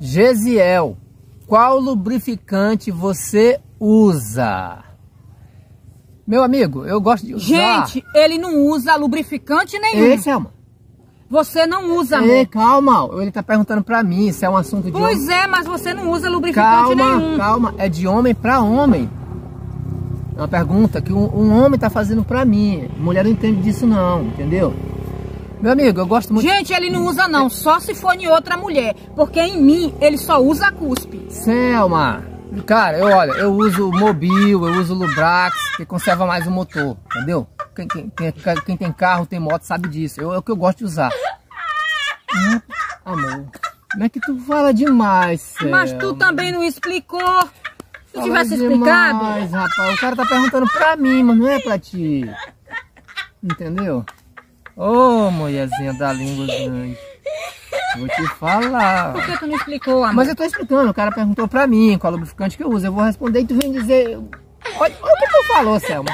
Gesiel, qual lubrificante você usa? Meu amigo, eu gosto de usar... Gente, ele não usa lubrificante nenhum. Ei, Selma. Você não usa, amor. Ei, calma, ele tá perguntando pra mim, isso é um assunto de Pois homem. é, mas você não usa lubrificante calma, nenhum. Calma, é de homem pra homem. É uma pergunta que um, um homem tá fazendo pra mim. Mulher não entende disso não, entendeu? Meu amigo, eu gosto muito... Gente, ele não usa não, só se for em outra mulher. Porque em mim, ele só usa cuspe. Selma, cara, eu olha, eu uso Mobil, eu uso Lubrax, que conserva mais o motor, entendeu? Quem, quem, quem, quem tem carro, tem moto, sabe disso. Eu, é o que eu gosto de usar. Hum, amor, como é que tu fala demais, Selma? Mas tu também não explicou. Se tivesse explicado... Mas, rapaz, o cara tá perguntando pra mim, mas não é pra ti. Entendeu? Ô, oh, mulherzinha da língua grande. Vou te falar. Por que tu não explicou, amor? Mas eu tô explicando. O cara perguntou pra mim qual lubrificante que eu uso. Eu vou responder e tu vem dizer... Olha, olha o que tu falou, Selma.